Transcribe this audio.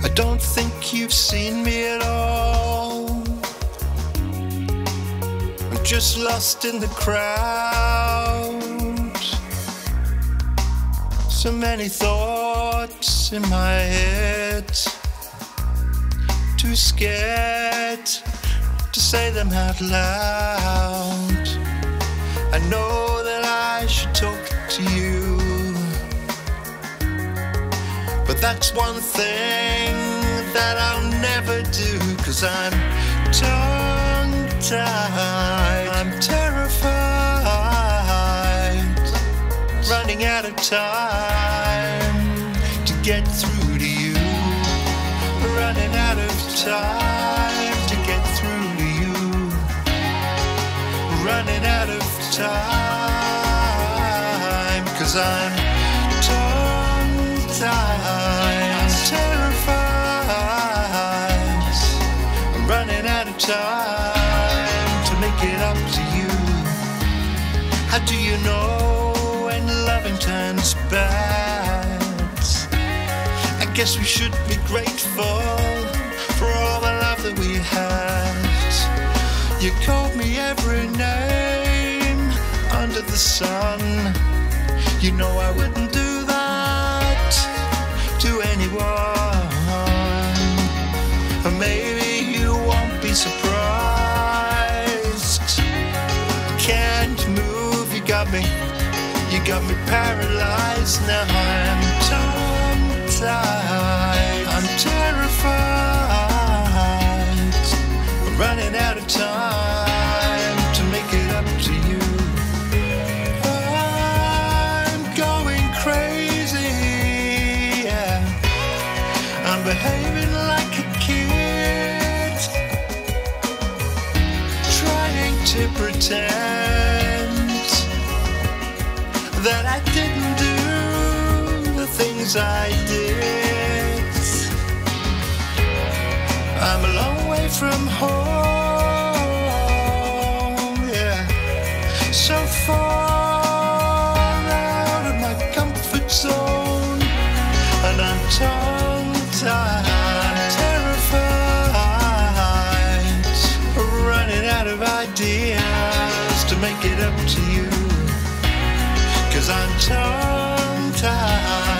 I don't think you've seen me at all. I'm just lost in the crowd. So many thoughts in my head. Too scared to say them out loud. I know that I should talk to you. That's one thing that I'll never do. Cause I'm tongue tied. I'm terrified. Running out of time to get through to you. Running out of time to get through to you. Running out of time. Cause I'm tongue tied. Time to make it up to you. How do you know when loving turns bad? I guess we should be grateful for all the love that we had. You called me every name under the sun. You know I wouldn't do that to anyone. Got me. You got me paralyzed. Now I'm tongue tied. I'm terrified. I'm running out of time to make it up to you. I'm going crazy. Yeah. I'm behaving like a kid, trying to pretend that I didn't do the things I did. I'm a long way from home, yeah, so far out of my comfort zone, and I'm tongue tied, terrified, running out of ideas to make it up to you. Cause I'm tongue tied,